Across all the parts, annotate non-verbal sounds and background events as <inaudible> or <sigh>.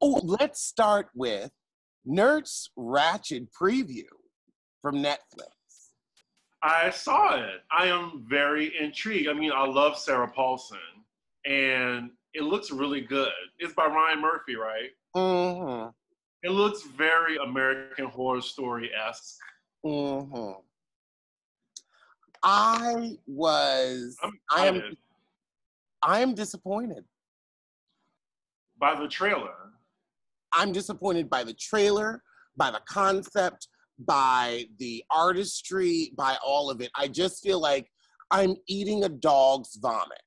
Oh, let's start with Nurse Ratched preview from Netflix. I saw it. I am very intrigued. I mean, I love Sarah Paulson, and it looks really good. It's by Ryan Murphy, right? Mm-hmm. It looks very American Horror Story esque. Mm-hmm. I was. I am. I am disappointed. by the trailer. I'm disappointed by the trailer, by the concept, by the artistry, by all of it. I just feel like I'm eating a dog's vomit.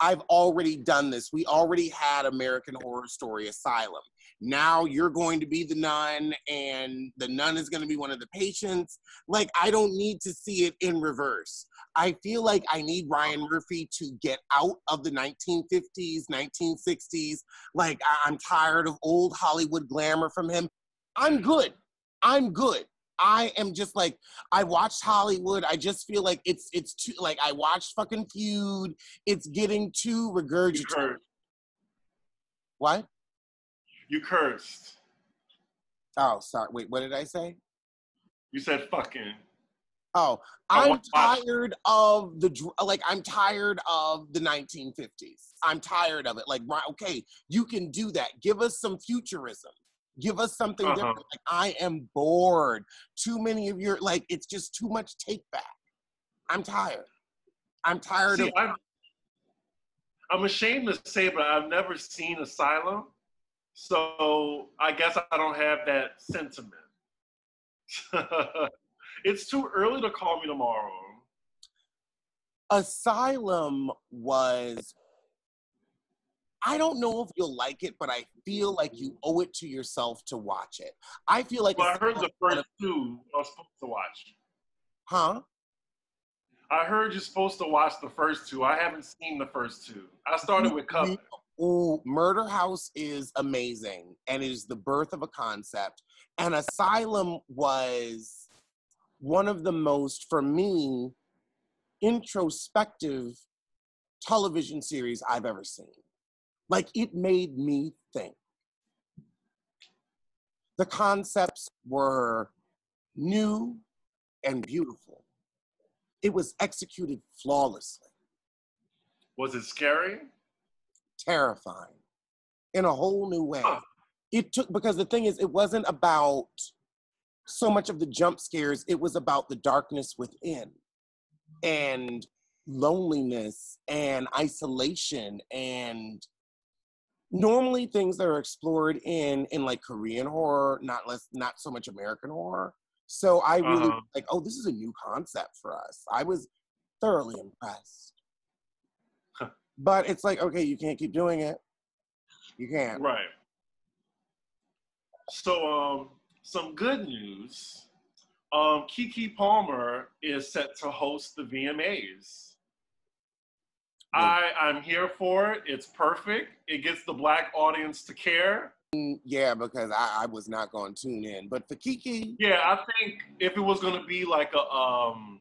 I've already done this. We already had American Horror Story Asylum. Now you're going to be the nun, and the nun is going to be one of the patients. Like, I don't need to see it in reverse. I feel like I need Ryan Murphy to get out of the 1950s, 1960s. Like, I- I'm tired of old Hollywood glamour from him. I'm good. I'm good. I am just like I watched Hollywood. I just feel like it's it's too like I watched fucking Feud. It's getting too regurgitated. What? You cursed. Oh, sorry. Wait, what did I say? You said fucking. Oh, I'm tired of the like. I'm tired of the 1950s. I'm tired of it. Like, okay, you can do that. Give us some futurism. Give us something Uh-huh. different. Like, I am bored. Too many of your like. It's just too much take back. I'm tired. I'm tired See, of. I'm, I'm ashamed to say, but I've never seen Asylum, so I guess I don't have that sentiment. <laughs> it's too early to call me tomorrow. Asylum was. I don't know if you'll like it, but I feel like you owe it to yourself to watch it. I feel like Well, I heard the first two I was supposed to watch. huh? I heard you're supposed to watch the first two. I haven't seen the first two. I started with Coven. Ooh, Murder House is amazing and is the birth of a concept. And Asylum was one of the most, for me, introspective television series I've ever seen. Like it made me think. The concepts were new and beautiful. It was executed flawlessly. Was it scary? Terrifying in a whole new way. It took because the thing is, it wasn't about so much of the jump scares, it was about the darkness within and loneliness and isolation and normally things that are explored in in like Korean horror, not less not so much American horror. So I really Uh-huh. like, oh, this is a new concept for us. I was thoroughly impressed. But it's like, okay, you can't keep doing it. You can't. Right. So, um, some good news. Um, Keke Palmer is set to host the VMAs. I I'm here for it. It's perfect. It gets the black audience to care. Yeah, because I, I was not going to tune in. But for Kiki, Yeah, I think if it was gonna be like a um,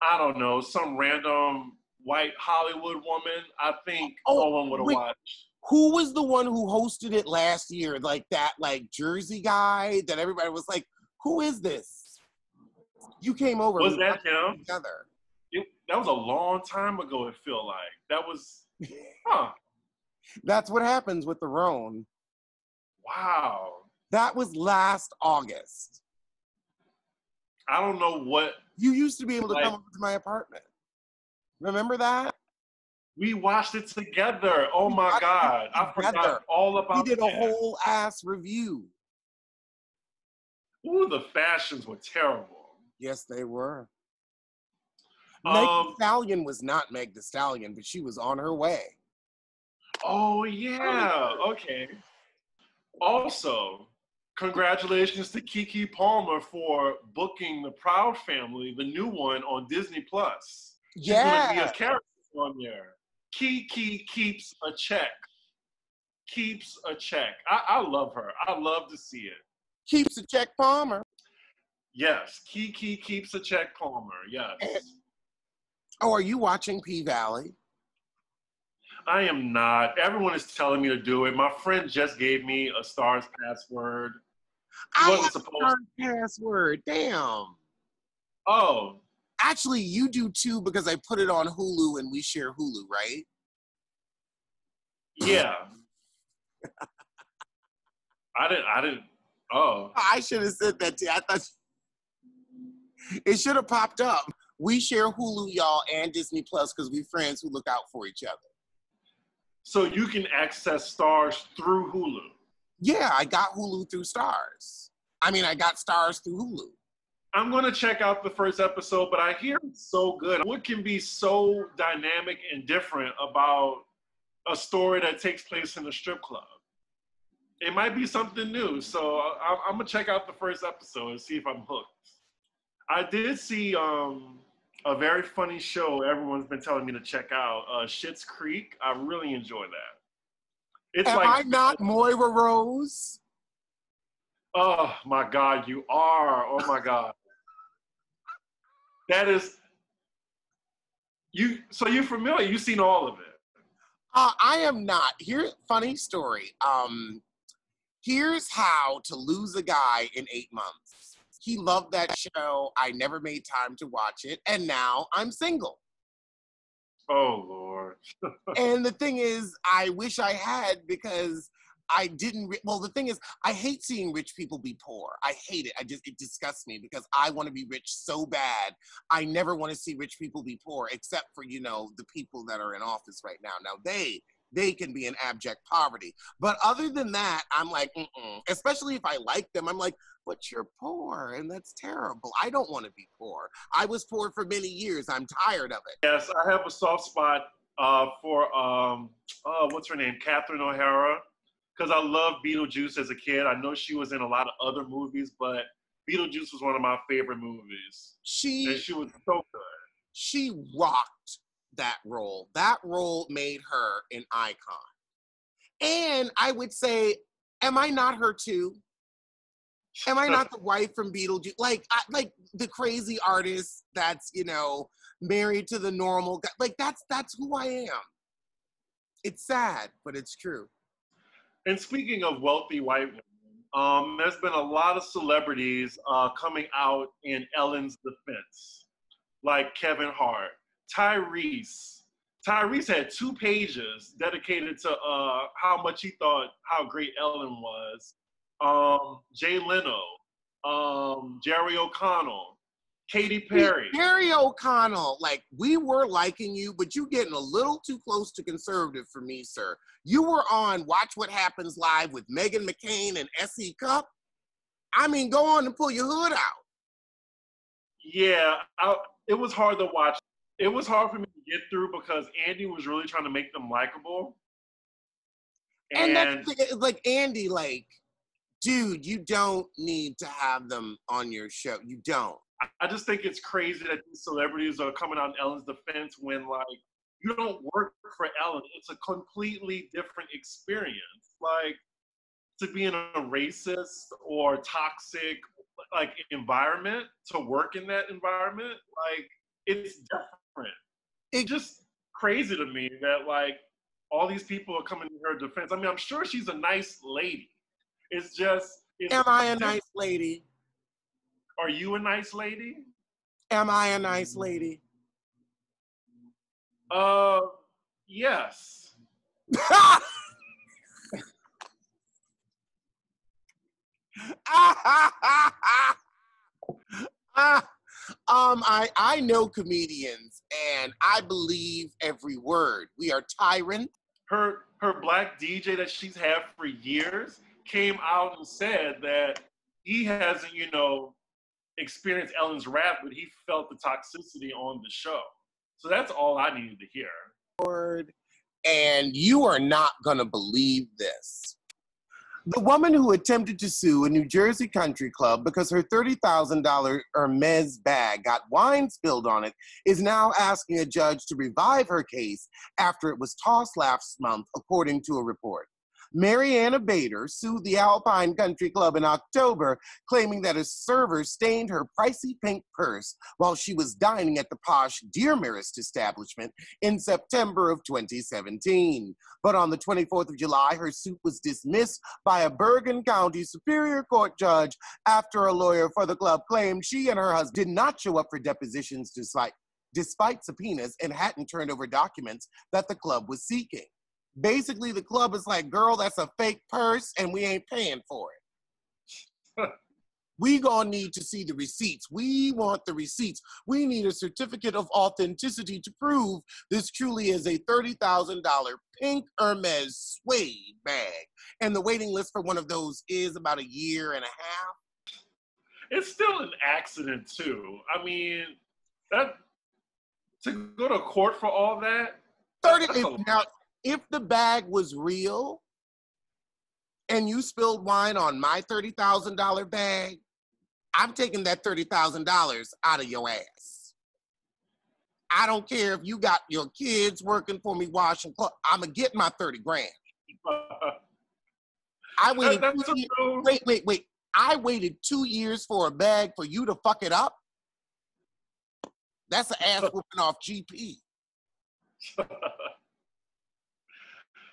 I don't know, some random white Hollywood woman, I think Oh, no one would have watched. who was the one who hosted it last year? Like that, like Jersey guy that everybody was like, who is this? You came over. Was that him? Together. It, that was a long time ago. It feel like that was, <laughs> huh? That's what happens with the Roan. Wow. That was last August. I don't know what You used to be able to Like- come over to my apartment. Remember that? we watched it together. Oh We my god, I forgot all about We did a that. whole ass review. Ooh, the fashions were terrible. Yes, they were. Meg Um, Thee Stallion was not Meg Thee Stallion, but she was on her way. Oh yeah, okay. Also, congratulations to Keke Palmer for booking the Proud Family, the new one on Disney Plus. Gonna be Yeah. a character on there. Keke keeps a check. Keeps a check. I, I love her. I love to see it. Keeps a check Palmer. Yes, Keke keeps a check, Palmer. Yes. Oh, are you watching P Valley? I am not. Everyone is telling me to do it. My friend just gave me a Starz password. I wasn't have supposed Starz password. Damn. Oh, Actually, you do too because I put it on Hulu and we share Hulu, right? yeah. I didn't. I didn't. Oh, I should have said that to you. I thought <laughs> it should have popped up. We share Hulu, y'all, and Disney Plus because we friends who look out for each other. so you can access Starz through Hulu. Yeah, I got Hulu through Starz. I mean, I got Starz through Hulu. I'm gonna check out the first episode, but I hear it's so good. What can be so dynamic and different about a story that takes place in a strip club? It might be something new, so I, I'm gonna check out the first episode and see if I'm hooked. I did see um, a very funny show everyone's been telling me to check out, uh, Schitt's Creek. I really enjoy that. It's Am like I not Moira Rose? Oh my God, you are. Oh my God. That is you so you're familiar, you've seen all of it. Uh, I am not. Here, funny story. Um, here's how to lose a guy in eight months. He loved that show. I never made time to watch it, and now I'm single. Oh Lord. <laughs> and the thing is, I wish I had because I didn't. Re- well, the thing is, I hate seeing rich people be poor. I hate it. I just it disgusts me because I want to be rich so bad. I never want to see rich people be poor, except for you know the people that are in office right now. Now they they can be in abject poverty, but other than that, I'm like, Mm-mm. especially if I like them, I'm like, but you're poor, and that's terrible. I don't want to be poor. I was poor for many years. I'm tired of it. Yes, I have a soft spot uh, for um oh what's her name? Catherine O'Hara. Because I loved Beetlejuice as a kid. I know she was in a lot of other movies, but Beetlejuice was one of my favorite movies. She And she was so good. she rocked that role. That role made her an icon. And I would say, am I not her too? Am I not <laughs> the wife from Beetlejuice? Like, I, like the crazy artist that's you know married to the normal guy. Like that's that's who I am. It's sad, but it's true. And speaking of wealthy white women, um, there's been a lot of celebrities uh, coming out in Ellen's defense, like Kevin Hart, Tyrese. Tyrese had two pages dedicated to uh, how much he thought how great Ellen was. Um, Jay Leno, um, Jerry O'Connell, Katy Perry. Perry O'Connell, like we were liking you, but you getting a little too close to conservative for me, sir. You were on Watch What Happens Live with Meghan McCain and S.E. Cupp. I mean, go on and pull your hood out. Yeah, I, it was hard to watch. It was hard for me to get through because Andy was really trying to make them likable. And, And, that's like Andy, like, dude, you don't need to have them on your show. You don't. I- just think it's crazy that these celebrities are coming out in Ellen's defense when, like, you don't work for Ellen. It's a completely different experience. Like, to be in a racist or toxic like environment, to work in that environment, like, it's different. It's just crazy to me that like all these people are coming to her defense. I mean, I'm sure she's a nice lady. It's just. It's Am I a diff- nice lady? Are you a nice lady? Am I a nice lady? Uh, yes. <laughs> um, I I know comedians, and I believe every word. We are tyrant. Her her black DJ that she's had for years came out and said that he hasn't, you know, experienced Ellen's rap, but he felt the toxicity on the show. So that's all I needed to hear. word, and you are not gonna believe this. The woman who attempted to sue a New Jersey country club because her $30,000 Hermes bag got wine spilled on it is now asking a judge to revive her case after it was tossed last month, according to a report. Mariana Bader sued the Alpine Country Club in October, claiming that a server stained her pricey pink purse while she was dining at the posh Demarest establishment in September of 2017. But on the 24th of July, her suit was dismissed by a Bergen County Superior Court judge after a lawyer for the club claimed she and her husband did not show up for depositions despite despite subpoenas and hadn't turned over documents that the club was seeking. Basically, the club is like, girl, that's a fake purse and we ain't paying for it. <laughs> we gonna need to see the receipts. We want the receipts. We need a certificate of authenticity to prove this truly is a $30,000 pink Hermes suede bag. And the waiting list for one of those is about a year and a half. It's still an accident too. I mean, that to go to court for all that. Thirty. Now, if the bag was real, and you spilled wine on my thirty thousand dollar bag, I'm taking that thirty thousand dollars out of your ass. I don't care if you got your kids working for me washing clothes. I'm gonna get my thirty grand. <laughs> I waited. Two, wait, wait, wait. I waited two years for a bag for you to fuck it up. That's an ass <laughs> whooping off GP. <laughs>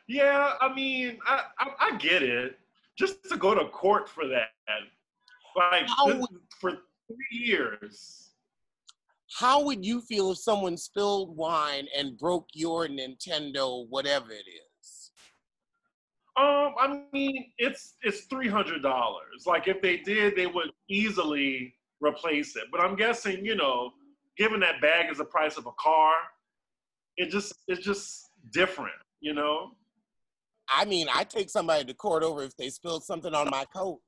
yeah, I mean, I, I, I get it. Just to go to court for that, like this, for three years. How would you feel if someone spilled wine and broke your Nintendo, whatever it is? Um, I mean, it's it's three hundred dollars. Like if they did, they would easily replace it. But I'm guessing, you know, given that bag is the price of a car, it just it's just different, you know. I mean, I take somebody to court over if they spilled something on my coat.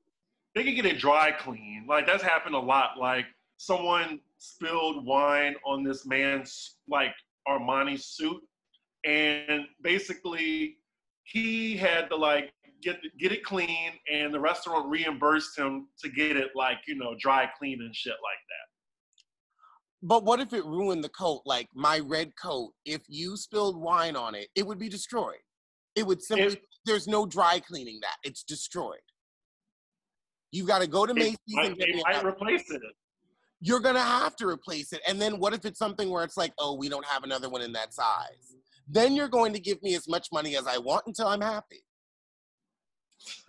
They could get it dry clean. Like that's happened a lot. Like someone spilled wine on this man's like Armani suit, and basically he had to like get get it clean, and the restaurant reimbursed him to get it like you know dry clean and shit like that. But what if it ruined the coat? Like my red coat, if you spilled wine on it, it would be destroyed. It would simply, if, there's no dry cleaning that. It's destroyed. You've got to go to Macy's and get it might replace it. You're going to have to replace it. And then what if it's something where it's like, oh, we don't have another one in that size? Then you're going to give me as much money as I want until I'm happy. <laughs>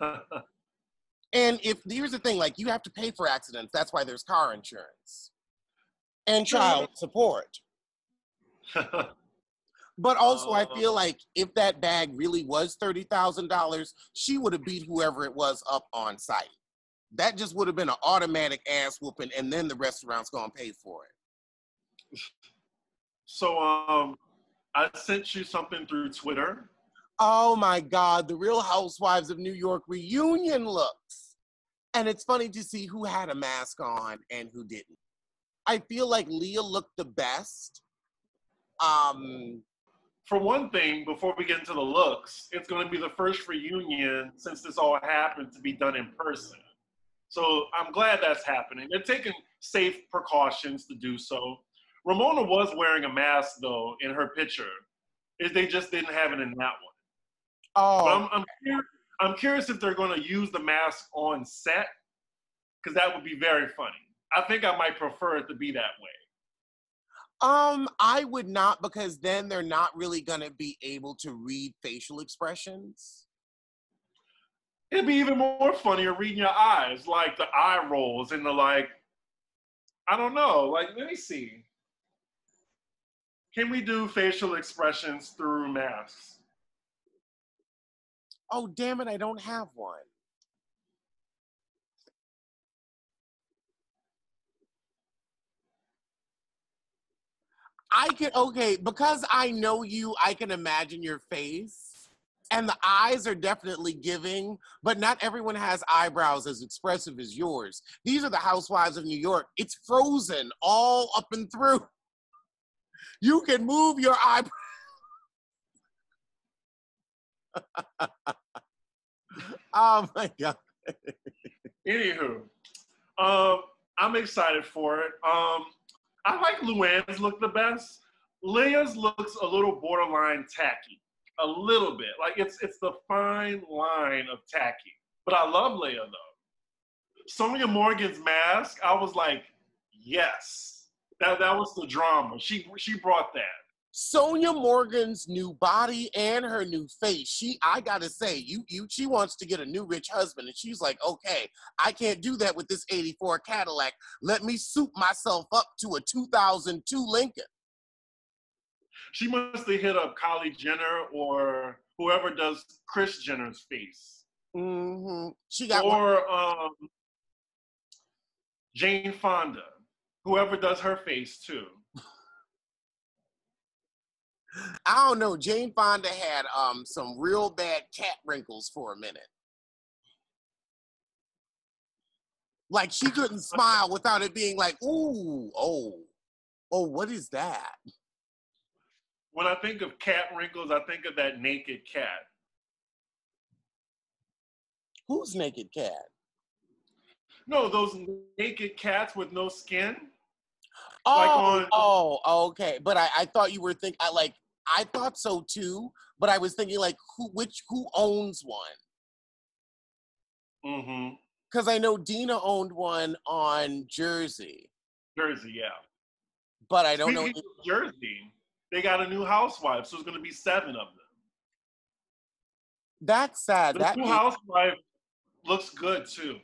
and if here's the thing, like you have to pay for accidents. That's why there's car insurance and child support. <laughs> but also, I feel like if that bag really was $30,000, she would have beat whoever it was up on site. That just would have been an automatic ass whooping, and then the restaurant's gonna pay for it. So, um, I sent you something through Twitter. Oh my God, the Real Housewives of New York reunion looks. And it's funny to see who had a mask on and who didn't. I feel like Leah looked the best. Um, for one thing, before we get into the looks, it's going to be the first reunion since this all happened to be done in person. So I'm glad that's happening. They're taking safe precautions to do so. Ramona was wearing a mask though in her picture. Is they just didn't have it in that one. Oh, I'm, I'm, curious, I'm curious if they're going to use the mask on set because that would be very funny. I think I might prefer it to be that way. Um, I would not because then they're not really gonna be able to read facial expressions. It'd be even more funnier reading your eyes, like the eye rolls and the like. I don't know. Like, let me see. Can we do facial expressions through masks? Oh, damn it, I don't have one. I can okay because I know you. I can imagine your face, and the eyes are definitely giving. But not everyone has eyebrows as expressive as yours. These are the Housewives of New York. It's frozen all up and through. <laughs> You can move your eyebrows. <laughs> oh my god. <laughs> Anywho, um, I'm excited for it. Um, I like Luann's look the best. Leah's looks a little borderline tacky. a little bit. Like it's it's the fine line of tacky. But I love Leah though. Sonja Morgan's mask, I was like, yes. That that was the drama. She she brought that. Sonja Morgan's new body and her new face. She, I gotta say, you, you, she wants to get a new rich husband, and she's like, okay, I can't do that with this '84 Cadillac. Let me soup myself up to a 2002 Lincoln. She must have hit up Kylie Jenner or whoever does Kris Jenner's face. Mm-hmm. She got or um, Jane Fonda, whoever does her face too. I don't know. Jane Fonda had um some real bad cat wrinkles for a minute. Like she couldn't smile without it being like, ooh, oh, oh, what is that? When I think of cat wrinkles, I think of that naked cat. Who's naked cat? No, those naked cats with no skin. Oh, like on, oh, okay. But I, I thought you were thinking. I like. I thought so too. But I was thinking like, who, which, who owns one? Mm-hmm. Because I know Dina owned one on Jersey. Jersey, yeah. But I don't Speaking know. Jersey, they got a new housewife, so there's going to be seven of them. That's sad. The that new housewife looks good too,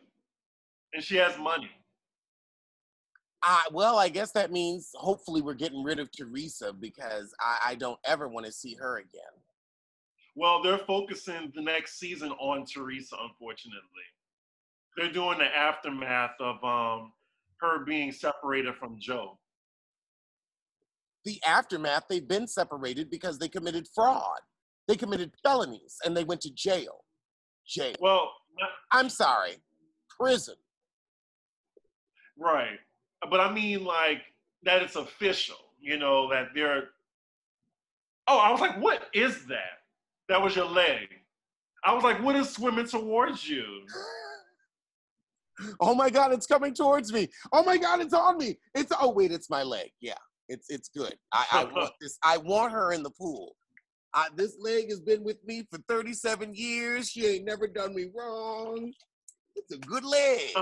and she has money. Uh, well, I guess that means hopefully we're getting rid of Teresa because I, I don't ever want to see her again. Well, they're focusing the next season on Teresa, unfortunately. They're doing the aftermath of um, her being separated from Joe. The aftermath, they've been separated because they committed fraud. They committed felonies and they went to jail. Jail. Well, I'm sorry, prison. Right but I mean like that it's official, you know, that they're Oh, I was like, what is that? That was your leg. I was like, what is swimming towards you? <laughs> Oh my god, it's coming towards me. Oh my god, it's on me. It's oh wait, it's my leg. Yeah, it's it's good. I, I <laughs> want this. I want her in the pool. I, this leg has been with me for 37 years. She ain't never done me wrong. It's a good leg.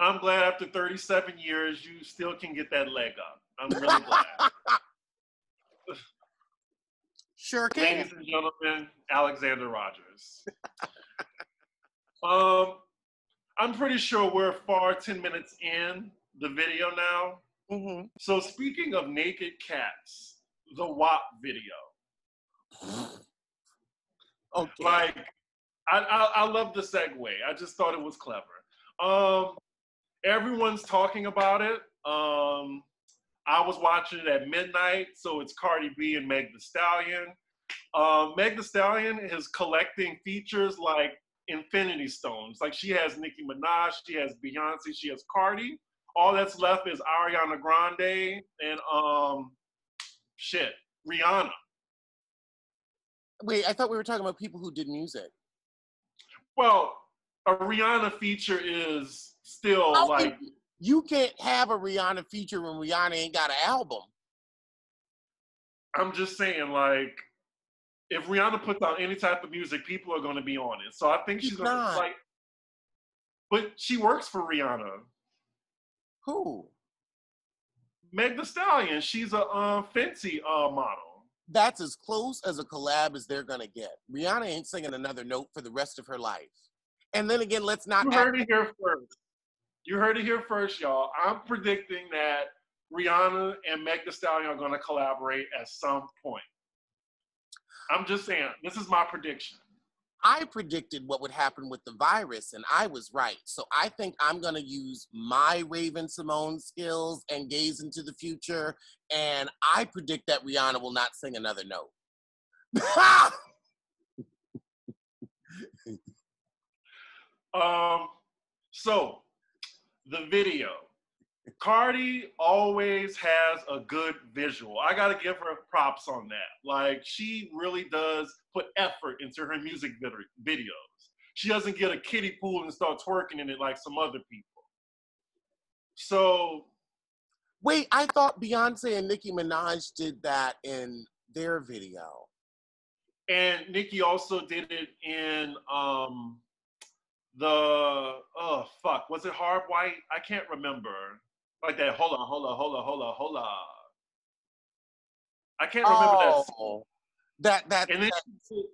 I'm glad after 37 years you still can get that leg up. I'm really glad. <laughs> sure can. Ladies and gentlemen, Alexander Rodgers. um, I'm pretty sure we're far 10 minutes in the video now. Mm-hmm. So speaking of naked cats, the WAP video. okay. Like, I, I, I love the segue. I just thought it was clever. Um, everyone's talking about it. Um, I was watching it at midnight, so it's Cardi B and Meg Thee Stallion. Uh, Meg Thee Stallion is collecting features like Infinity Stones. Like she has Nicki Minaj, she has Beyonce, she has Cardi. All that's left is Ariana Grande and um, shit, Rihanna. Wait, I thought we were talking about people who did music. Well, a Rihanna feature is still How like you can't have a Rihanna feature when Rihanna ain't got an album. I'm just saying, like, if Rihanna puts out any type of music, people are going to be on it. So I think she's, she's going to like. But she works for Rihanna. Who? Meg Thee Stallion. She's a uh, Fenty uh, model. That's as close as a collab as they're gonna get. Rihanna ain't singing another note for the rest of her life. And then again, let's not. You heard it here first. You heard it here first, y'all. I'm predicting that Rihanna and Meg Thee Stallion are going to collaborate at some point. I'm just saying, this is my prediction. I predicted what would happen with the virus, and I was right. So I think I'm going to use my Raven-Symoné skills and gaze into the future. And I predict that Rihanna will not sing another note. <laughs> um, so the video. Cardi always has a good visual. I gotta give her props on that. Like she really does put effort into her music videos. She doesn't get a kiddie pool and start twerking in it like some other people. So, wait, I thought Beyonce and Nicki Minaj did that in their video. And Nicki also did it in um, the oh fuck, was it Hard White? I can't remember. Like that. Hold on, hold on, hold on, hold on, hold on. I can't remember that. Oh, that that, And then that-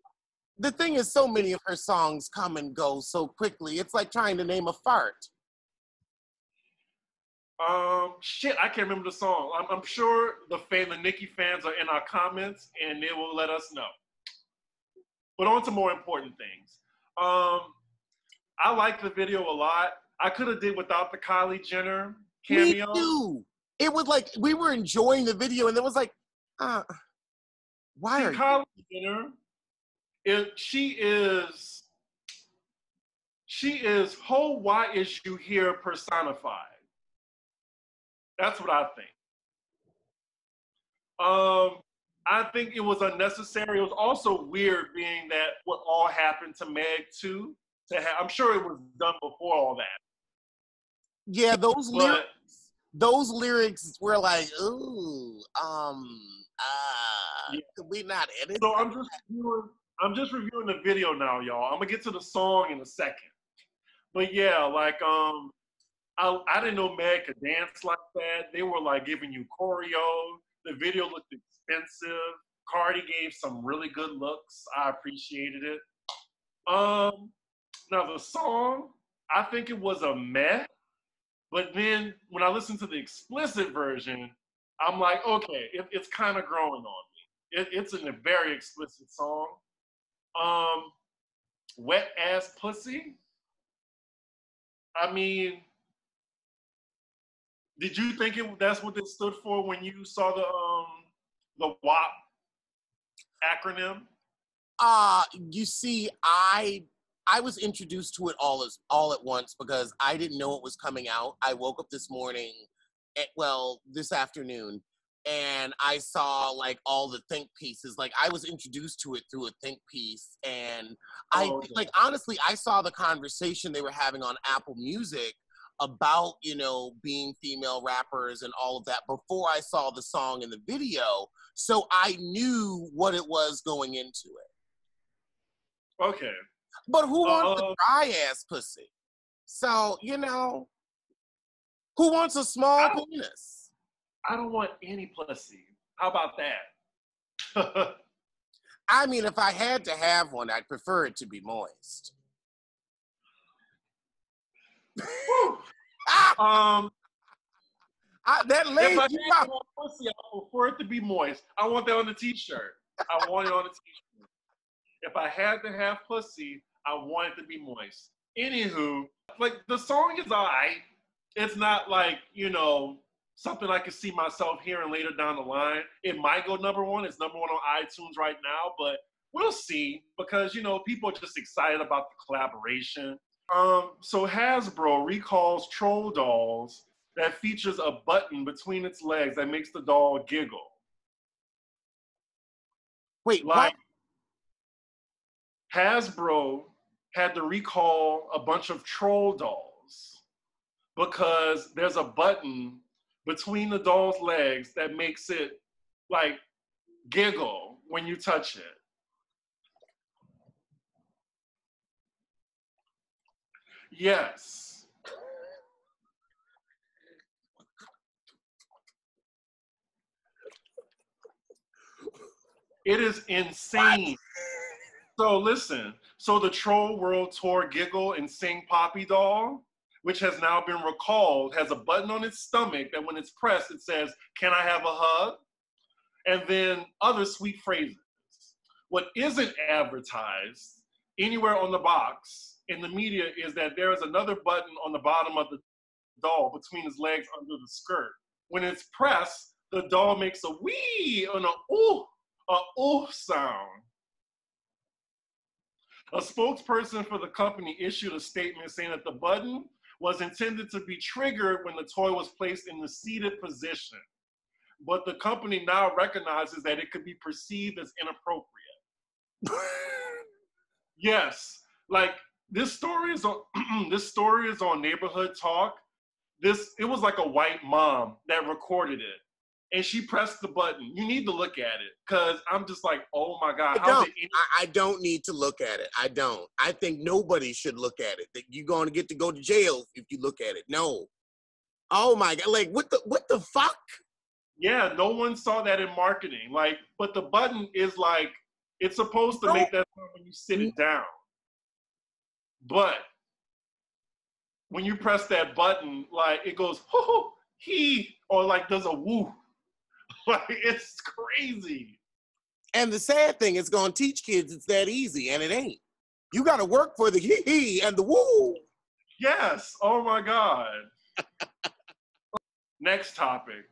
the thing is, so many of her songs come and go so quickly. It's like trying to name a fart. Um, shit, I can't remember the song. I'm, I'm sure the fan, the Nicki fans are in our comments, and they will let us know. But on to more important things. Um, I like the video a lot. I could have did without the Kylie Jenner cameo. Me too. It was like we were enjoying the video, and it was like, uh, why See, are you? Kylie Jenner, it, she is, she is whole why is you here personified. That's what I think. Um, I think it was unnecessary. It was also weird being that what all happened to Meg too. To have, I'm sure it was done before all that. Yeah, those lyrics. Those lyrics were like, ooh, um, uh, Yeah. could we not edit? so I'm just reviewing, I'm just reviewing the video now, y'all. I'm gonna get to the song in a second. But yeah, like um, I I didn't know Meg could dance like that. They were like giving you choreo. The video looked expensive. Cardi gave some really good looks. I appreciated it. Um, now the song, I think it was a meh. But then when I listen to the explicit version, I'm like, okay, it, it's kind of growing on me. It, it's in a very explicit song. Um, wet ass pussy. I mean, did you think it, that's what it stood for when you saw the um the WAP acronym? Uh, you see, I I was introduced to it all as all at once because I didn't know it was coming out. I woke up this morning, at, well, this afternoon, and I saw like all the think pieces. Like I was introduced to it through a think piece, and I Oh, okay. like honestly, I saw the conversation they were having on Apple Music about you know being female rappers and all of that before I saw the song and the video. So I knew what it was going into it. Okay. But who wants Uh, a dry ass pussy? So, you know, who wants a small I penis? I don't want any pussy. How about that? <laughs> I mean, if I had to have one, I'd prefer it to be moist. Ah, <laughs> um, I, that laid if I you pussy, I prefer it to be moist. I want that on the t-shirt. I want it on the t-shirt. If I had to have pussy, I want it to be moist. Anywho, like the song is alright. It's not like, you know, something I could see myself hearing later down the line. It might go number one. It's number one on iTunes right now, but we'll see because you know people are just excited about the collaboration. Um, so Hasbro recalls troll dolls that features a button between its legs that makes the doll giggle. Wait, Like what? Hasbro had to recall a bunch of troll dolls because there's a button between the doll's legs that makes it like giggle when you touch it. Yes. It is insane. So listen, so the Troll World Tour Giggle and Sing Poppy doll, which has now been recalled, has a button on its stomach that when it's pressed, it says, Can I have a hug? And then other sweet phrases. What isn't advertised anywhere on the box in the media is that there is another button on the bottom of the doll between his legs under the skirt. When it's pressed, the doll makes a wee and a ooh, a ooh sound. A spokesperson for the company issued a statement saying that the button was intended to be triggered when the toy was placed in the seated position. But the company now recognizes that it could be perceived as inappropriate. <laughs> Yes, like this story is on <clears throat> this story is on neighborhood talk. This it was like a white mom that recorded it. And she pressed the button. You need to look at it because I'm just like, oh my god. I don't, any- I, I don't need to look at it. I don't. I think nobody should look at it. That you're going to get to go to jail if you look at it. No. Oh my god! Like what the what the fuck? Yeah, no one saw that in marketing. Like, but the button is like it's supposed to no. make that sound when you sit it down. But when you press that button, like it goes <laughs> hoo he or like does a woo. <laughs> like it's crazy. And the sad thing is gonna teach kids it's that easy, and it ain't. You gotta work for the <laughs> hee hee and the woo. Yes. Oh my God. <laughs> Next topic.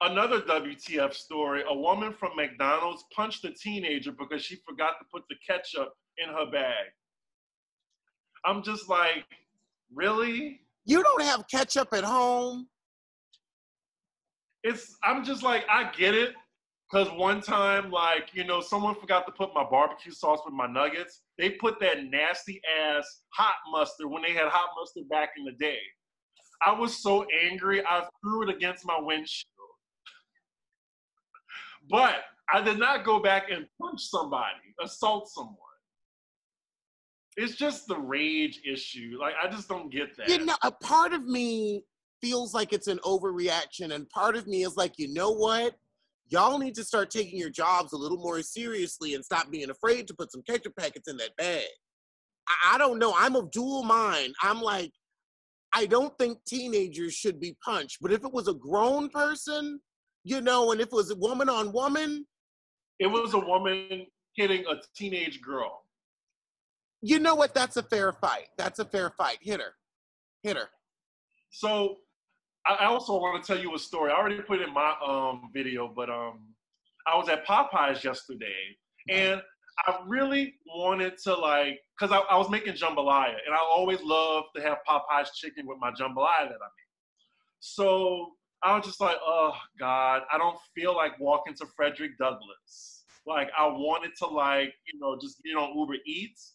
Another WTF story. A woman from McDonald's punched a teenager because she forgot to put the ketchup in her bag. I'm just like, really? You don't have ketchup at home? It's I'm just like, I get it. Cause one time, like, you know, someone forgot to put my barbecue sauce with my nuggets. They put that nasty ass hot mustard when they had hot mustard back in the day. I was so angry, I threw it against my windshield. But I did not go back and punch somebody, assault someone. It's just the rage issue. Like I just don't get that. You know, a part of me feels like it's an overreaction, and part of me is like, you know what? Y'all need to start taking your jobs a little more seriously and stop being afraid to put some ketchup packets in that bag. I, I don't know. I'm of dual mind. I'm like, I don't think teenagers should be punched. But if it was a grown person, you know, and if it was a woman on woman, it was a woman hitting a teenage girl. You know what? That's a fair fight. That's a fair fight. Hit her. Hit her. So I also want to tell you a story. I already put it in my um video, but um I was at Popeyes yesterday and I really wanted to like because I, I, was making jambalaya and I always love to have Popeyes chicken with my jambalaya that I make. So I was just like, oh God, I don't feel like walking to Frederick Douglass. Like I wanted to like, you know, just get on Uber Eats.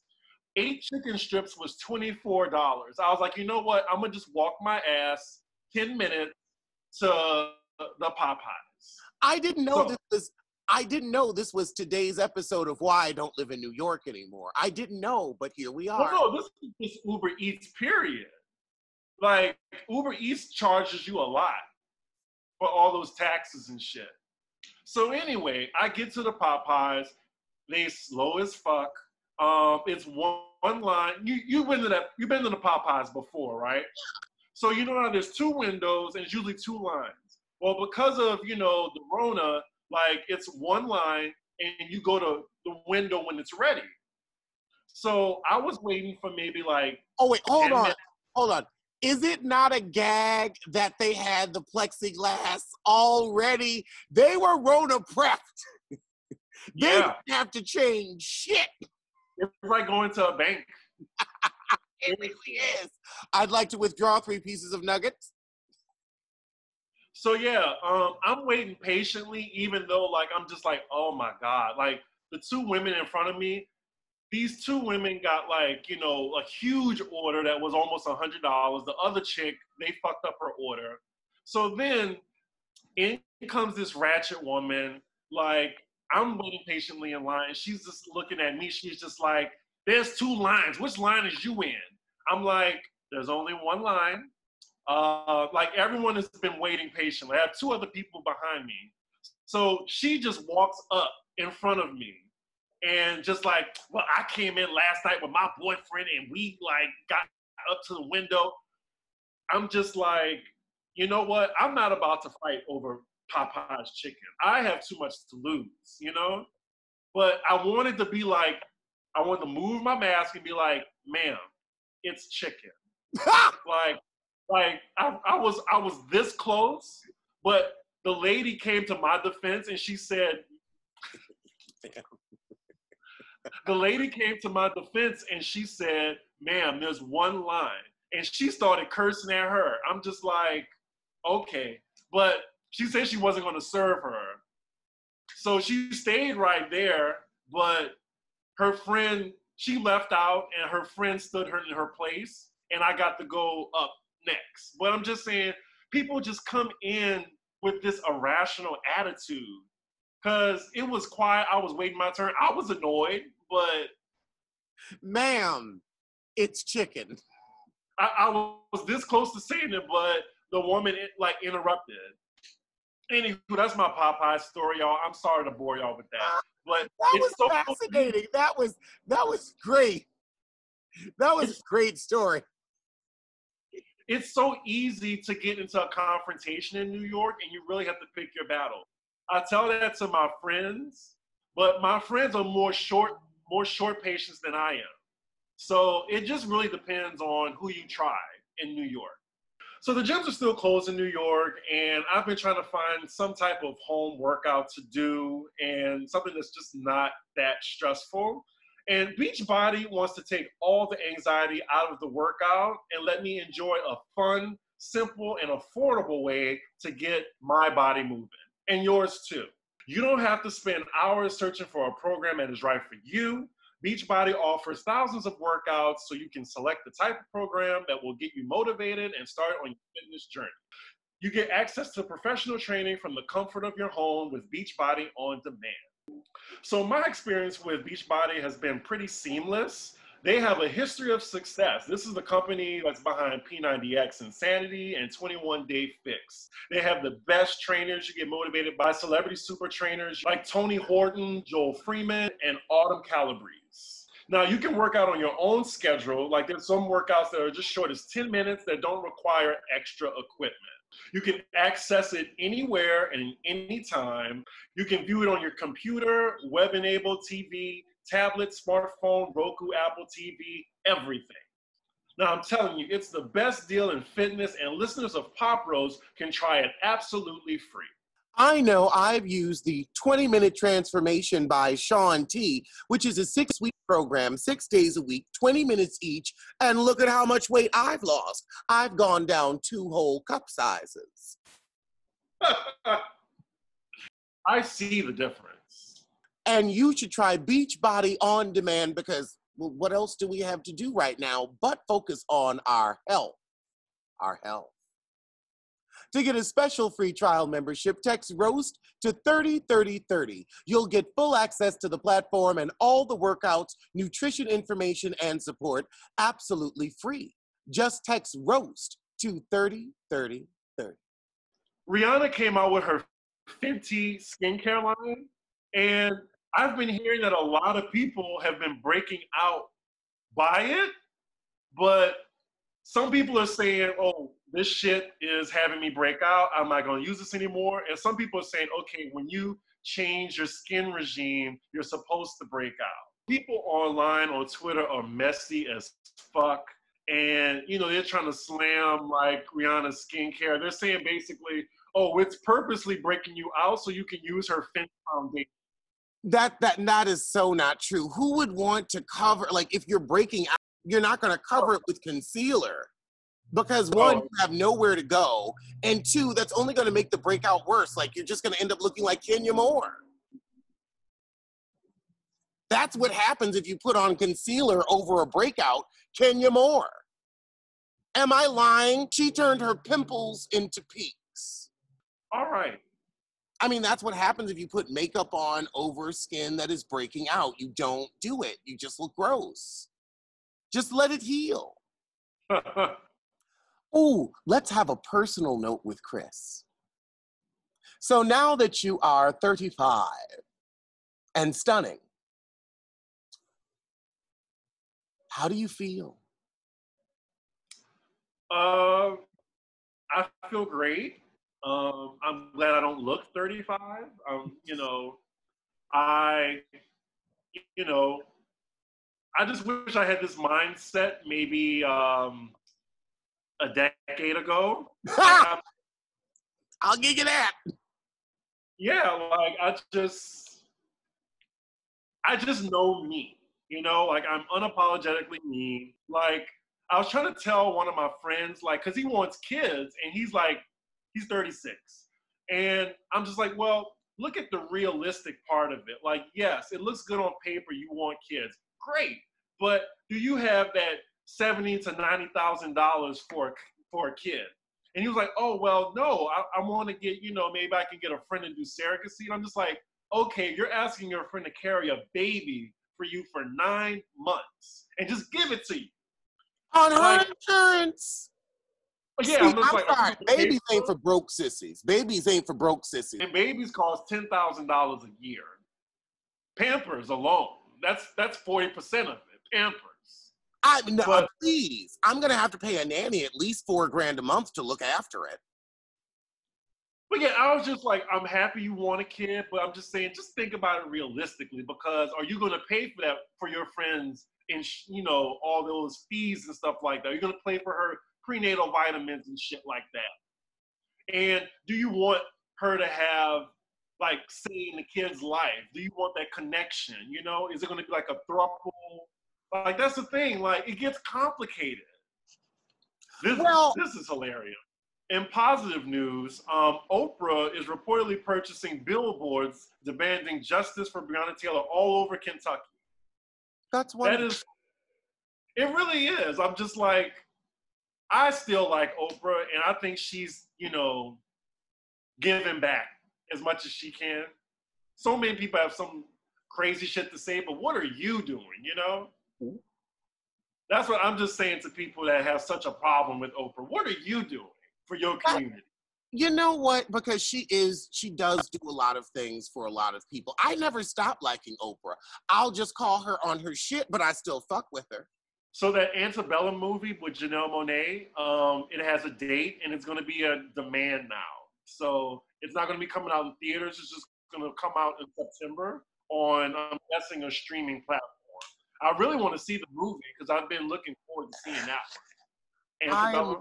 Eight chicken strips was $24. I was like, you know what? I'm gonna just walk my ass 10 minutes to the Popeyes. I didn't know so, this was I didn't know this was today's episode of Why I Don't Live in New York Anymore. I didn't know, but here we are. Well, no, this is just Uber Eats, period. Like, Uber Eats charges you a lot for all those taxes and shit. So, anyway, I get to the Popeyes. They slow as fuck. Um, it's one, one line. You, you've, been to that, you've been to the Popeyes before, right? So, you know how there's two windows and it's usually two lines. Well, because of, you know, the Rona, like it's one line and you go to the window when it's ready. So I was waiting for maybe like. Oh wait, hold on, minutes. hold on. Is it not a gag that they had the plexiglass already? They were Rona prepped. <laughs> they yeah. didn't have to change shit. It's like going to a bank. <laughs> it really is. I'd like to withdraw three pieces of nuggets. So yeah, um, I'm waiting patiently, even though like I'm just like, oh my god, like the two women in front of me, these two women got like you know a huge order that was almost a hundred dollars. The other chick, they fucked up her order. So then in comes this ratchet woman, like I'm waiting patiently in line. She's just looking at me. She's just like, "There's two lines. Which line is you in?" I'm like, "There's only one line." Uh, like everyone has been waiting patiently. I have two other people behind me. So she just walks up in front of me and just like, well, I came in last night with my boyfriend and we like got up to the window. I'm just like, you know what? I'm not about to fight over Popeye's chicken. I have too much to lose, you know? But I wanted to be like, I wanted to move my mask and be like, ma'am, it's chicken. <laughs> like, like I, I was I was this close, but the lady came to my defense and she said the lady came to my defense and she said, ma'am, there's one line. And she started cursing at her. I'm just like, okay. But she said she wasn't gonna serve her. So she stayed right there, but her friend, she left out and her friend stood her in her place, and I got to go up next. But I'm just saying, people just come in with this irrational attitude because it was quiet. I was waiting my turn. I was annoyed, but ma'am, it's chicken. I, I, was this close to saying it, but the woman like interrupted. Anywho, that's my Popeye story, y'all. I'm sorry to bore y'all with that, but that was so fascinating. That was that was great. That was a great story. It's so easy to get into a confrontation in New York, and you really have to pick your battle. I tell that to my friends, but my friends are more short, more short patience than I am. So it just really depends on who you try in New York. So the gyms are still closed in New York, and I've been trying to find some type of home workout to do and something that's just not that stressful. And Beachbody wants to take all the anxiety out of the workout and let me enjoy a fun, simple, and affordable way to get my body moving and yours too. You don't have to spend hours searching for a program that is right for you. Beachbody offers thousands of workouts so you can select the type of program that will get you motivated and start on your fitness journey. You get access to professional training from the comfort of your home with Beachbody on demand. So, my experience with Beachbody has been pretty seamless. They have a history of success. This is the company that's behind P90X Insanity and 21 Day Fix. They have the best trainers. You get motivated by celebrity super trainers like Tony Horton, Joel Freeman, and Autumn Calabrese. Now you can work out on your own schedule. Like there's some workouts that are just short as 10 minutes that don't require extra equipment. You can access it anywhere and any time. You can view it on your computer, web-enabled TV, tablet, smartphone, Roku, Apple TV, everything. Now I'm telling you, it's the best deal in fitness, and listeners of Pop Roast can try it absolutely free. I know I've used the 20 minute transformation by Shaun T, which is a six week program, six days a week, 20 minutes each, and look at how much weight I've lost. I've gone down two whole cup sizes. <laughs> I see the difference. And you should try Beachbody on demand because well, what else do we have to do right now but focus on our health? Our health. To get a special free trial membership, text ROAST to 303030. You'll get full access to the platform and all the workouts, nutrition information, and support absolutely free. Just text ROAST to 303030. Rihanna came out with her Fenty skincare line, and I've been hearing that a lot of people have been breaking out by it, but some people are saying, oh, this shit is having me break out. I'm not to use this anymore. And some people are saying, okay, when you change your skin regime, you're supposed to break out. People online on Twitter are messy as fuck. And, you know, they're trying to slam like Rihanna's skincare. They're saying basically, oh, it's purposely breaking you out so you can use her foundation. That that that is so not true. Who would want to cover like if you're breaking out, you're not to cover it with concealer because oh. one, oh. you have nowhere to go, and two, that's only going to make the breakout worse. Like you're just going to end up looking like Kenya Moore. That's what happens if you put on concealer over a breakout, Kenya Moore. Am I lying? She turned her pimples into peaks. All right. I mean, that's what happens if you put makeup on over skin that is breaking out. You don't do it. You just look gross. Just let it heal. <laughs> Ooh, let's have a personal note with Chris. So now that you are 35 and stunning, how do you feel? Uh, I feel great. Um, I'm glad I don't look 35. Um, you know, I, you know, I just wish I had this mindset maybe um, a decade ago. <laughs> um, I'll give you that. Yeah, like I just, I just know me. You know, like I'm unapologetically me. Like I was trying to tell one of my friends, like, cause he wants kids, and he's like, he's 36, and I'm just like, well, look at the realistic part of it. Like, yes, it looks good on paper. You want kids, great, but do you have that seventy to ninety thousand dollars for for a kid. And he was like, oh, well, no, I, I want to get, you know, maybe I can get a friend to do surrogacy. And I'm just like, okay, you're asking your friend to carry a baby for you for nine months and just give it to you. On her like, insurance. Oh, yeah, See, I'm, I'm like, sorry. Babies ain't for broke sissies. Babies ain't for broke sissies. And babies cost ten thousand dollars a year. Pampers alone. That's that's forty percent of it. Pampers. I no, but, please. I'm gonna have to pay a nanny at least four grand a month to look after it. But yeah, I was just like, I'm happy you want a kid, but I'm just saying, just think about it realistically because are you gonna pay for that for your friends and you know all those fees and stuff like that? You're gonna pay for her prenatal vitamins and shit like that. And do you want her to have like seeing the kid's life? Do you want that connection? You know, is it going to be like a throuple? Like that's the thing. Like it gets complicated. This well, this is hilarious. In positive news, um, Oprah is reportedly purchasing billboards demanding justice for Breonna Taylor all over Kentucky. That's what that is. It really is. I'm just like, I still like Oprah, and I think she's, you know, giving back as much as she can. So many people have some crazy shit to say, but what are you doing, you know? That's what I'm just saying to people that have such a problem with Oprah. What are you doing for your community? You know what? Because she is, she does do a lot of things for a lot of people. I never stop liking Oprah. I'll just call her on her shit, but I still fuck with her. So that Antebellum movie with Janelle Monáe, um, it has a date and it's going to be a demand now. So it's not going to be coming out in theaters. It's just going to come out in September on, I'm guessing, a streaming platform. I really want to see the movie because I've been looking forward to seeing that one. I'm,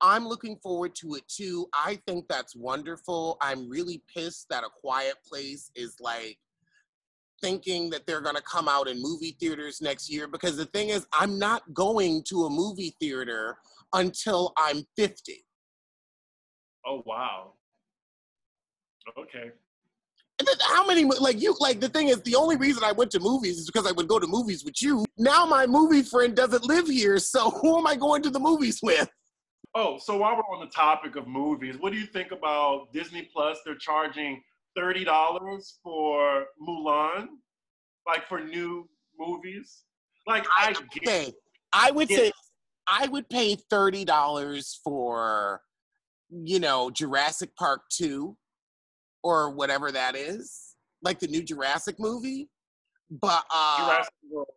I'm looking forward to it too. I think that's wonderful. I'm really pissed that A Quiet Place is like thinking that they're going to come out in movie theaters next year because the thing is, I'm not going to a movie theater until I'm 50. Oh, wow. Okay. How many like you like the thing is the only reason I went to movies is because I would go to movies with you. Now my movie friend doesn't live here, so <laughs> who am I going to the movies with? Oh, so while we're on the topic of movies, what do you think about Disney Plus? They're charging thirty dollars for Mulan, like for new movies. Like I, I get, I would say I would pay thirty dollars for, you know, Jurassic Park two, or whatever that is, like the new Jurassic movie. But uh, Jurassic World.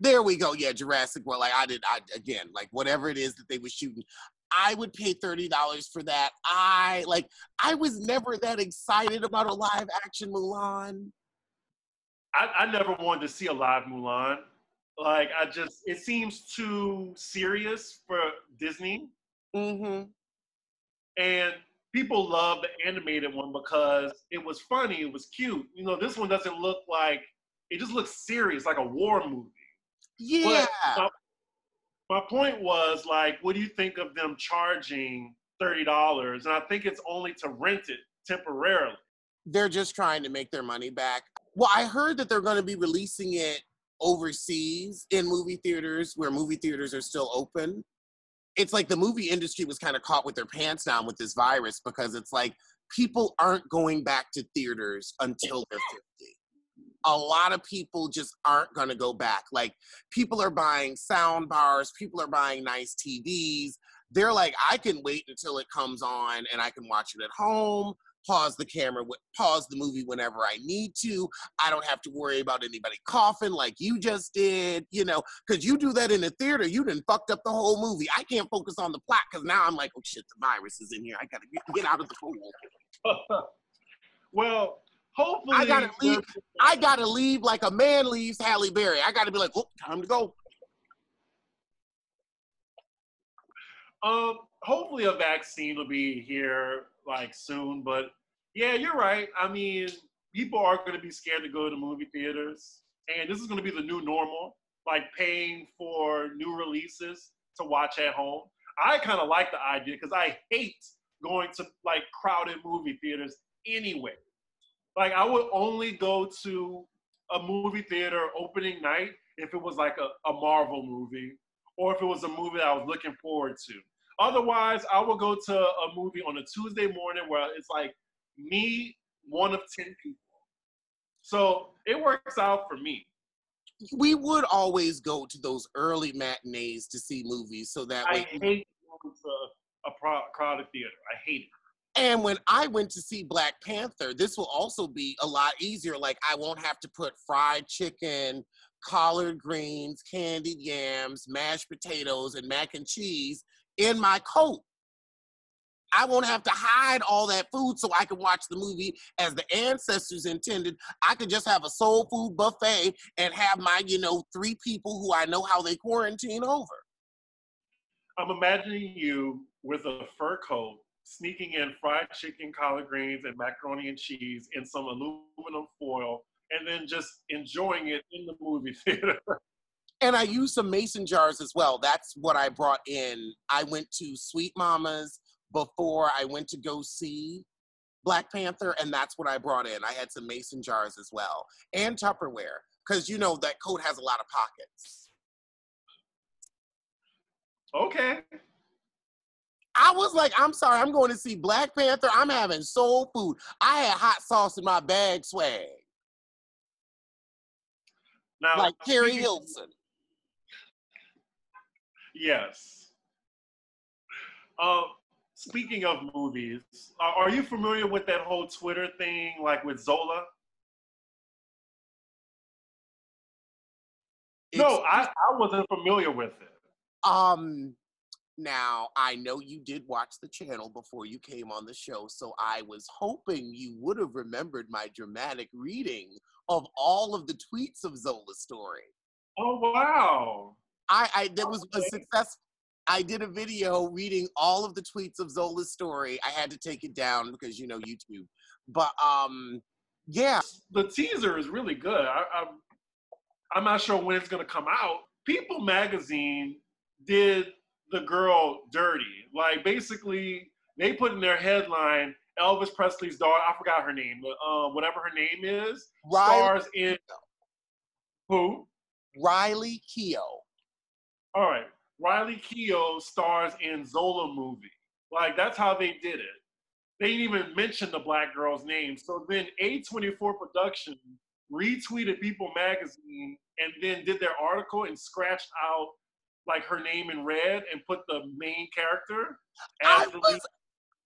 There we go. Yeah, Jurassic World. Like I did. I again, like whatever it is that they were shooting. I would pay $30 for that. I like I was never that excited about a live action Mulan. I, I never wanted to see a live Mulan. Like I just it seems too serious for Disney. Mm-hmm. And people love the animated one because it was funny, it was cute. You know, this one doesn't look like it just looks serious, like a war movie. Yeah. But my point was like, what do you think of them charging thirty dollars? And I think it's only to rent it temporarily. They're just trying to make their money back. Well, I heard that they're going to be releasing it overseas in movie theaters where movie theaters are still open. It's like the movie industry was kind of caught with their pants down with this virus because it's like people aren't going back to theaters until they're 50 a lot of people just aren't going to go back. Like people are buying sound bars, people are buying nice TVs. They're like, I can wait until it comes on and I can watch it at home, pause the camera, pause the movie whenever I need to. I don't have to worry about anybody coughing like you just did, you know, because you do that in the theater, you done fucked up the whole movie. I can't focus on the plot because now I'm like, oh shit, the virus is in here. I got to get out of the pool. <laughs> well, Hopefully, I gotta leave. I gotta leave like a man leaves Halle Berry. I gotta be like, oh, time to go. Um, hopefully a vaccine will be here like soon. But yeah, you're right. I mean, people are going to be scared to go to movie theaters, and this is going to be the new normal. Like paying for new releases to watch at home. I kind of like the idea because I hate going to like crowded movie theaters anyway. Like I would only go to a movie theater opening night if it was like a, a Marvel movie or if it was a movie I was looking forward to. Otherwise, I will go to a movie on a Tuesday morning where it's like me, one of 10 people. So it works out for me. We would always go to those early matinees to see movies so that I hate going to a pro- crowded theater. I hate it. And when I went to see Black Panther, this will also be a lot easier. Like I won't have to put fried chicken, collard greens, candied yams, mashed potatoes, and mac and cheese in my coat. I won't have to hide all that food so I can watch the movie as the ancestors intended. I could just have a soul food buffet and have my, you know, three people who I know how they quarantine over. I'm imagining you with a fur coat sneaking in fried chicken, collard greens, and macaroni and cheese in some aluminum foil, and then just enjoying it in the movie <laughs> theater. And I use some mason jars as well. That's what I brought in. I went to Sweet Mama's before I went to go see Black Panther, and that's what I brought in. I had some mason jars as well, and Tupperware, because you know that coat has a lot of pockets. okay. I was like, I'm sorry, I'm going to see Black Panther. I'm having soul food. I had hot sauce in my bag swag, Now, like Keri Hilson. Yes. Uh, speaking of movies, are, are you familiar with that whole Twitter thing, like with Zola? no, I, I wasn't familiar with it. Um, now I know you did watch the channel before you came on the show, so I was hoping you would have remembered my dramatic reading of all of the tweets of Zola's story. Oh wow! I, I that was a success. I did a video reading all of the tweets of Zola's story. I had to take it down because you know YouTube. But um, yeah, The teaser is really good. I, I'm I'm not sure when it's gonna come out. People Magazine did the girl dirty. Like basically, they put in their headline Elvis Presley's daughter. I forgot her name, but uh, whatever her name is, Riley, stars in who? Riley Keough. All right, Riley Keough stars in Zola movie. Like that's how they did it. They didn't even mention the black girl's name. So then A24 Production retweeted People Magazine and then did their article and scratched out like her name in red and put the main character I the was.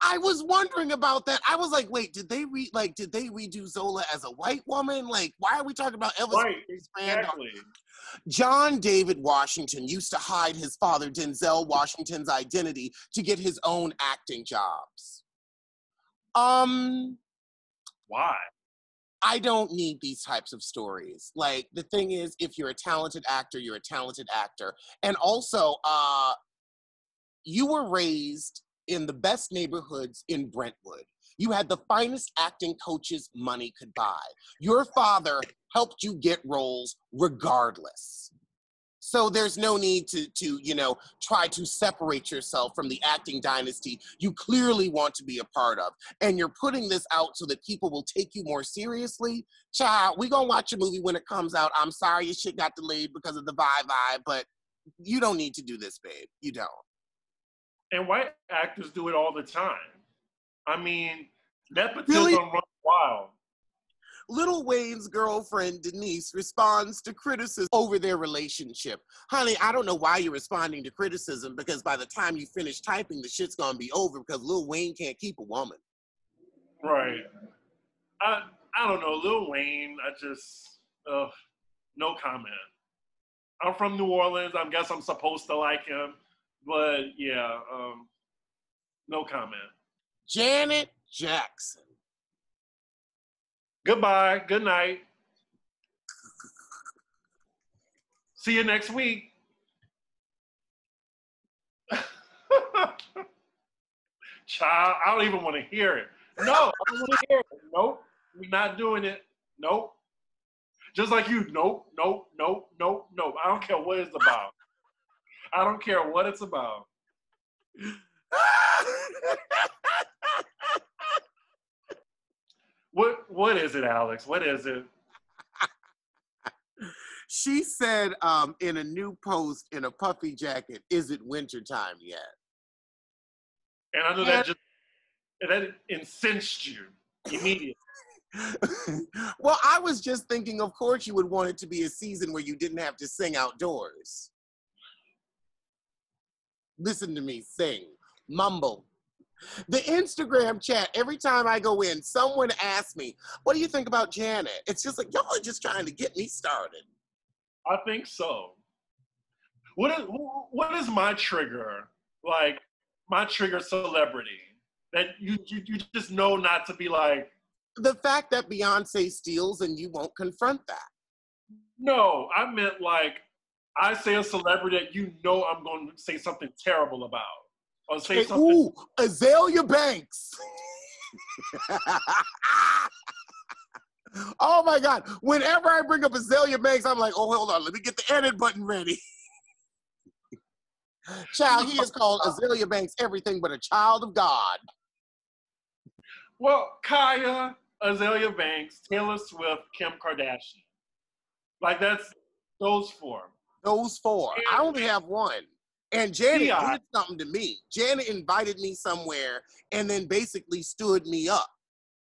I was wondering about that. I was like, wait, did they re like did they redo Zola as a white woman? Like, why are we talking about Elvis Right, exactly. John David Washington used to hide his father Denzel Washington's identity to get his own acting jobs. Um, Why? I don't need these types of stories. Like the thing is, if you're a talented actor, you're a talented actor. And also, uh, you were raised in the best neighborhoods in Brentwood. You had the finest acting coaches money could buy. Your father helped you get roles regardless. So there's no need to, to, you know, try to separate yourself from the acting dynasty you clearly want to be a part of and you're putting this out so that people will take you more seriously, child, we gonna watch a movie when it comes out. I'm sorry your shit got delayed because of the vibe vibe, but you don't need to do this, babe. You don't. And white actors do it all the time. I mean, nepotism Really? runs wild. Lil Wayne's girlfriend Denise responds to criticism over their relationship. Honey, I don't know why you're responding to criticism because by the time you finish typing, the shit's gonna be over because Lil Wayne can't keep a woman. Right. I I don't know, Lil Wayne. I just uh, no comment. I'm from New Orleans. I guess I'm supposed to like him, but yeah, um, no comment. Janet Jackson. Goodbye. Good night. See you next week. <laughs> Child, I don't even want to hear it. No, I don't want to hear it. Nope, we're not doing it. Nope. Just like you, nope, nope, nope, nope, nope. I don't care what it's about. I don't care what it's about. <laughs> What what is it, Alex? What is it? she said um, in a new post in a puffy jacket, is it wintertime yet? And I know that just that incensed you immediately. <laughs> well, I was just thinking, of course, you would want it to be a season where you didn't have to sing outdoors. Listen to me sing, mumble. The Instagram chat, every time I go in, someone asks me, What do you think about Janet? It's just like, y'all are just trying to get me started. I think so. What is, what is my trigger? Like, my trigger celebrity that you, you, you just know not to be like, the fact that Beyonce steals and you won't confront that. No, I meant like I say a celebrity that you know I'm going to say something terrible about. Or say hey, something. Ooh, Azealia Banks. <laughs> oh my God. Whenever I bring up Azealia Banks, I'm like, oh, hold on. Let me get the edit button ready. <laughs> child, he is called Azealia Banks everything but a child of God. Well, Kaya, Azealia Banks, Taylor Swift, Kim Kardashian. Like that's those four. Those four. And, I only have one. And Janet yeah. did something to me. Janet invited me somewhere and then basically stood me up.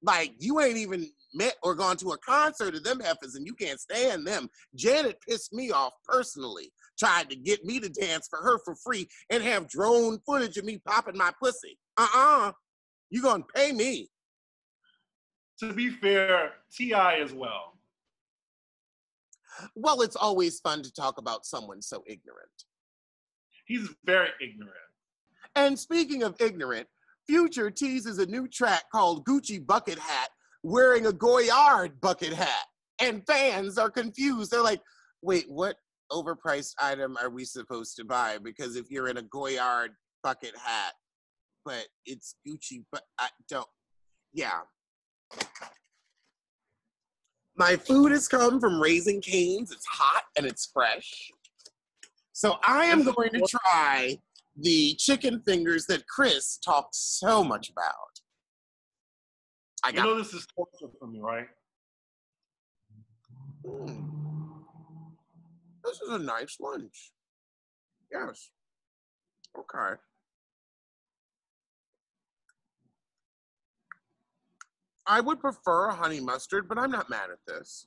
Like you ain't even met or gone to a concert of them heifers and you can't stand them. Janet pissed me off personally, tried to get me to dance for her for free and have drone footage of me popping my pussy. Uh-uh. You gonna pay me to be fair, T.I. as well. Well, it's always fun to talk about someone so ignorant. He's very ignorant. And speaking of ignorant, Future teases a new track called Gucci Bucket Hat wearing a Goyard bucket hat. And fans are confused. They're like, wait, what overpriced item are we supposed to buy? Because if you're in a Goyard bucket hat, but it's Gucci, but I don't, yeah, my food has come from Raising Cane's. It's hot and it's fresh. So I am going to try the chicken fingers that Chris talked so much about. I got you know this is torture for me, right? Mm. This is a nice lunch. Yes. Okay. I would prefer a honey mustard, but I'm not mad at this.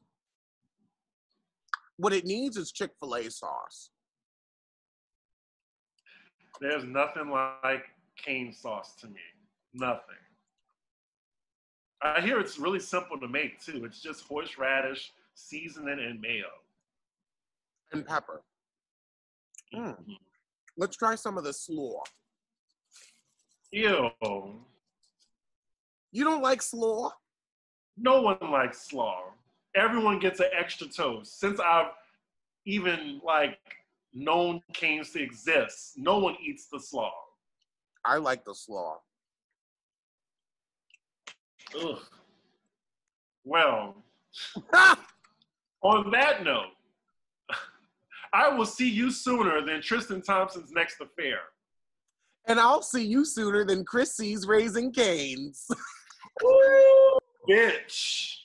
What it needs is Chick fil A sauce. There's nothing like cane sauce to me. Nothing. I hear it's really simple to make too. It's just horseradish, seasoning, and mayo. And pepper. Mm. Let's try some of the slaw. Ew. You don't like slaw? No one likes slaw. Everyone gets an extra toast. Since I've even like known canes to exist, no one eats the slaw. I like the slaw. Ugh. Well, <laughs> on that note, <laughs> I will see you sooner than Tristan Thompson's next affair. And I'll see you sooner than Chris sees Raising Cane's. <laughs> Bitch.